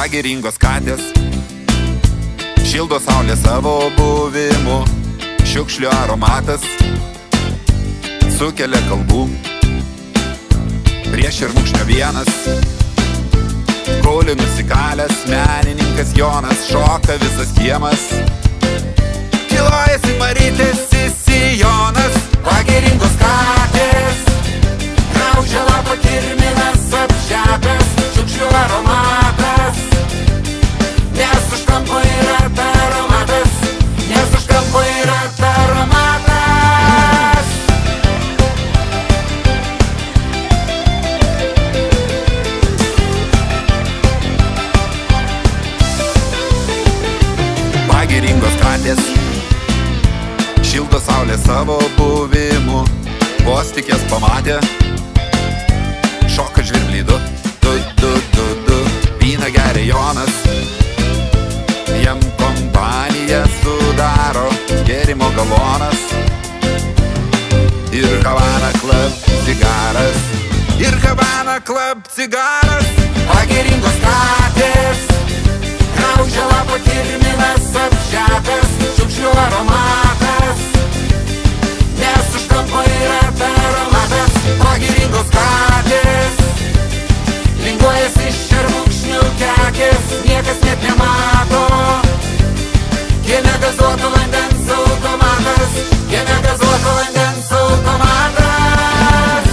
pagiringos katės. Šildo saulė savo buvimu. Šiukšlių aromatas Sukelia kalbų. Prieš ir mūkšnio vienas. Kaulį nusikalęs menininkas Jonas Šoka visas kiemas. Kilojasi Marytės Sisijonas Pagiringos Pagiringos katės. Šildo saulė savo buvimu Vos tik jas pamatė. Šoka žvirblidu Du, du, du, du Vyną geria Jonas. Jam kompaniją sudaro Gėrimo galonas. Ir Havana Club cigaras. Ir Havana Club cigaras. Pagiringos katės. Graužia lapo kirminas gazuoto vandens automatas Kieme gazuoto vandens automatas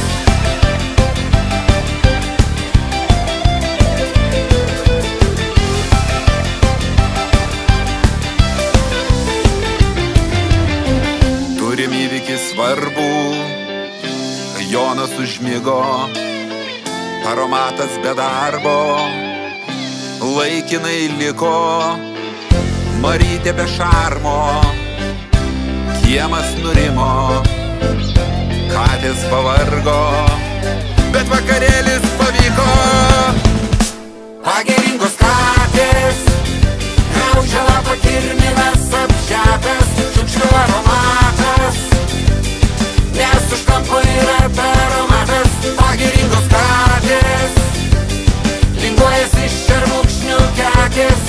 Turim įvykį svarbų. Jonas užmygo Aromatas be darbo. Laikinai liko Marytė be šarmo, kiemas nurimo, katės pavargo, bet vakarėlis pavyko. Pageringos katės, graužela pakirminas apžetas, šiukšlių aromatas, nes už kampo yra taromatas. Pageringos katės, linguojasi iš šermukšnių kekės.